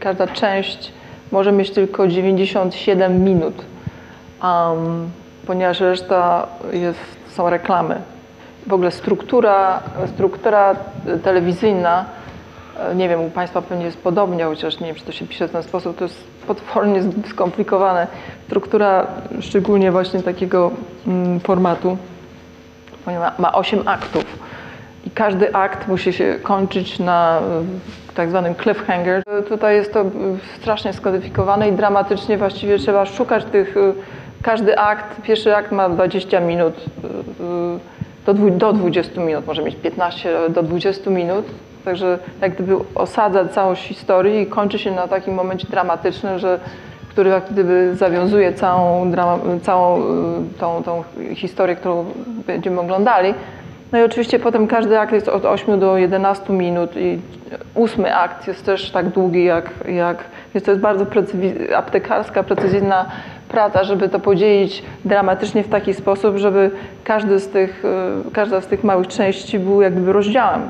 Każda część może mieć tylko 97 minut, um, ponieważ reszta jest, są reklamy. W ogóle struktura, struktura telewizyjna, e, nie wiem, u Państwa pewnie jest podobnie, chociaż nie wiem, czy to się pisze w ten sposób, to jest potwornie skomplikowane. Struktura szczególnie właśnie takiego mm, formatu, ponieważ ma 8 aktów każdy akt musi się kończyć na tak zwanym cliffhanger. Tutaj jest to strasznie skodyfikowane i dramatycznie właściwie trzeba szukać tych, y, każdy akt, pierwszy akt ma 20 minut, y, y, do, do 20 minut, może mieć 15 do 20 minut, także jak gdyby osadza całość historii i kończy się na takim momencie dramatycznym, że który jak gdyby zawiązuje całą, całą tą, tą historię, którą będziemy oglądali. No i oczywiście potem każdy akt jest od 8 do 11 minut i ósmy akt jest też tak długi jak, jak więc to jest bardzo aptekarska, precyzyjna praca, żeby to podzielić dramatycznie w taki sposób, żeby każdy z tych, y, każda z tych małych części był jak gdyby rozdziałem.